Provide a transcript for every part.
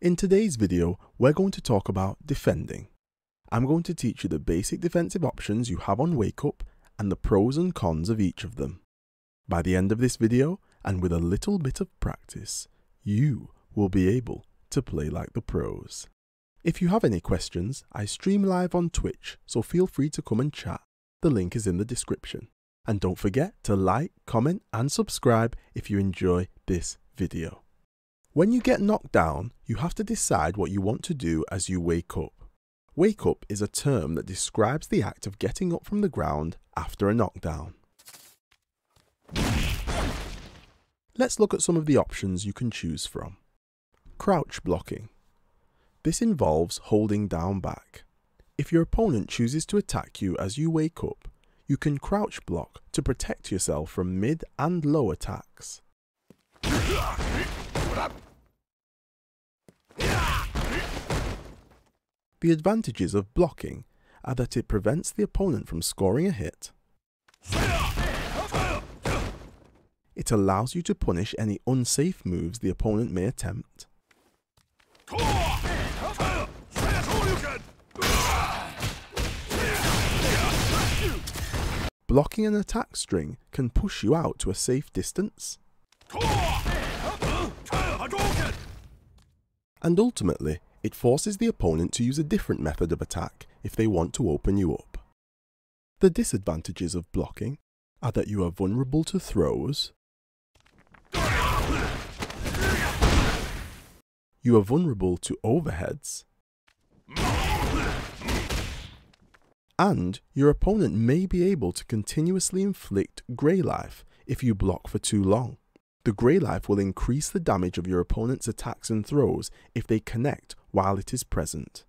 In today's video, we're going to talk about defending. I'm going to teach you the basic defensive options you have on Wake Up and the pros and cons of each of them. By the end of this video, and with a little bit of practice, you will be able to play like the pros. If you have any questions, I stream live on Twitch, so feel free to come and chat. The link is in the description. And don't forget to like, comment and subscribe if you enjoy this video. When you get knocked down, you have to decide what you want to do as you wake up. Wake up is a term that describes the act of getting up from the ground after a knockdown. Let's look at some of the options you can choose from. Crouch blocking. This involves holding down back. If your opponent chooses to attack you as you wake up, you can crouch block to protect yourself from mid and low attacks. The advantages of blocking are that it prevents the opponent from scoring a hit. It allows you to punish any unsafe moves the opponent may attempt. Blocking an attack string can push you out to a safe distance. And ultimately, it forces the opponent to use a different method of attack if they want to open you up. The disadvantages of blocking are that you are vulnerable to throws, you are vulnerable to overheads, and your opponent may be able to continuously inflict grey life if you block for too long. The grey life will increase the damage of your opponent's attacks and throws if they connect while it is present.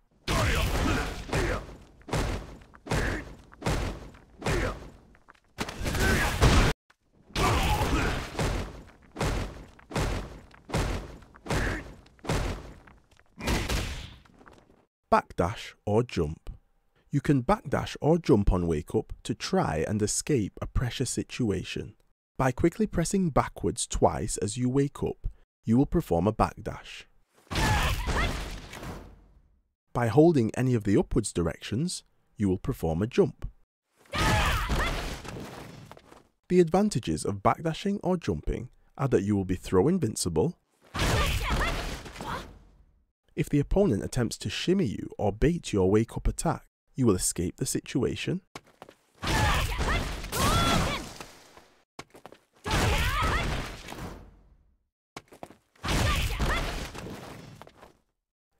Backdash or jump. You can backdash or jump on wake up to try and escape a pressure situation. By quickly pressing backwards twice as you wake up, you will perform a backdash. By holding any of the upwards directions, you will perform a jump. The advantages of backdashing or jumping are that you will be throw invincible. If the opponent attempts to shimmy you or bait your wake up attack, you will escape the situation.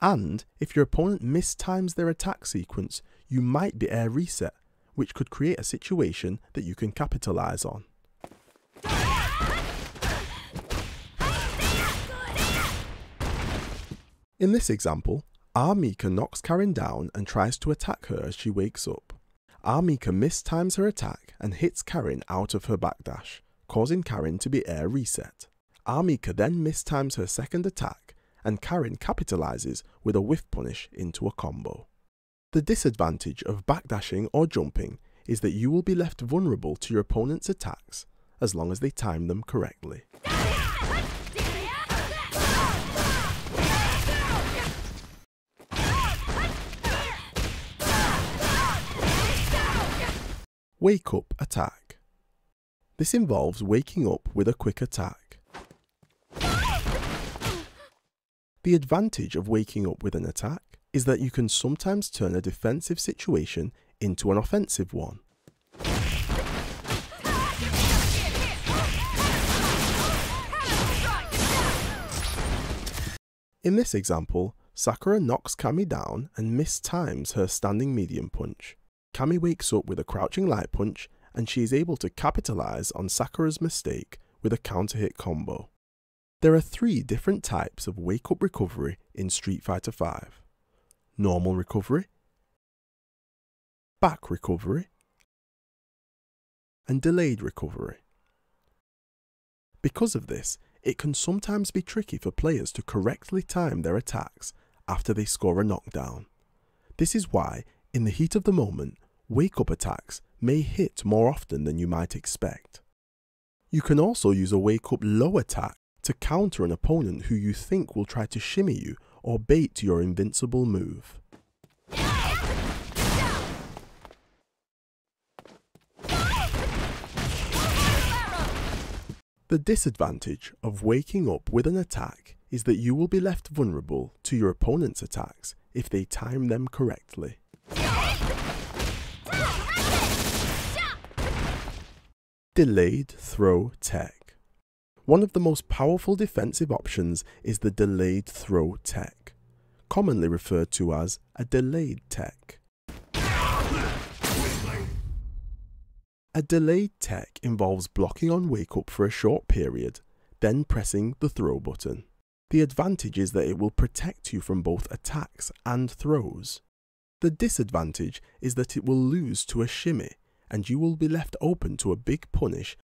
And if your opponent mistimes their attack sequence, you might be air reset, which could create a situation that you can capitalize on. In this example, R. Mika knocks Karin down and tries to attack her as she wakes up. R. Mika mistimes her attack and hits Karin out of her backdash, causing Karin to be air reset. R. Mika then mistimes her second attack and Karin capitalizes with a whiff punish into a combo. The disadvantage of backdashing or jumping is that you will be left vulnerable to your opponent's attacks as long as they time them correctly. Wake up attack. This involves waking up with a quick attack. The advantage of waking up with an attack is that you can sometimes turn a defensive situation into an offensive one. In this example, Sakura knocks Cammy down and mistimes her standing medium punch. Cammy wakes up with a crouching light punch and she is able to capitalize on Sakura's mistake with a counter hit combo. There are three different types of wake up recovery in Street Fighter V normal recovery, back recovery, and delayed recovery. Because of this, it can sometimes be tricky for players to correctly time their attacks after they score a knockdown. This is why, in the heat of the moment, wake up attacks may hit more often than you might expect. You can also use a wake up low attack to counter an opponent who you think will try to shimmy you or bait your invincible move. The disadvantage of waking up with an attack is that you will be left vulnerable to your opponent's attacks if they time them correctly. Delayed Throw Tech One of the most powerful defensive options is the Delayed Throw Tech, commonly referred to as a Delayed Tech. A delayed tech involves blocking on wake up for a short period, then pressing the throw button. The advantage is that it will protect you from both attacks and throws. The disadvantage is that it will lose to a shimmy and you will be left open to a big punish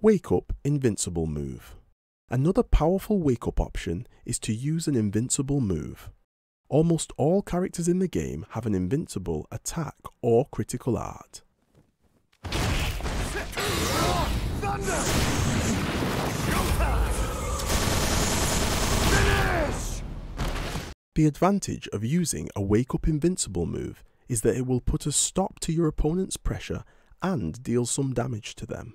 Wake Up Invincible Move Another powerful wake-up option is to use an invincible move. Almost all characters in the game have an invincible attack or critical art. The advantage of using a wake up invincible move is that it will put a stop to your opponent's pressure and deal some damage to them.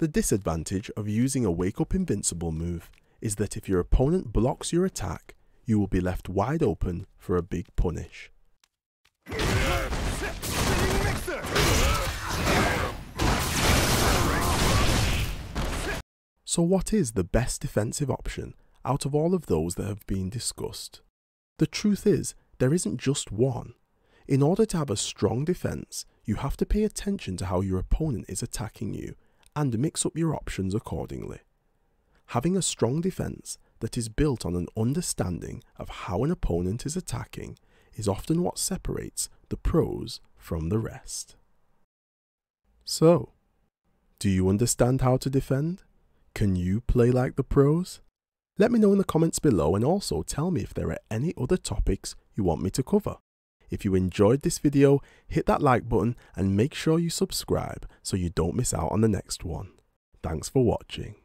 The disadvantage of using a wake up invincible move is that if your opponent blocks your attack, you will be left wide open for a big punish. So what is the best defensive option out of all of those that have been discussed? The truth is, there isn't just one. In order to have a strong defense, you have to pay attention to how your opponent is attacking you and mix up your options accordingly. Having a strong defense that is built on an understanding of how an opponent is attacking is often what separates the pros from the rest. So, do you understand how to defend? Can you play like the pros? Let me know in the comments below and also tell me if there are any other topics you want me to cover. If you enjoyed this video, hit that like button and make sure you subscribe so you don't miss out on the next one. Thanks for watching.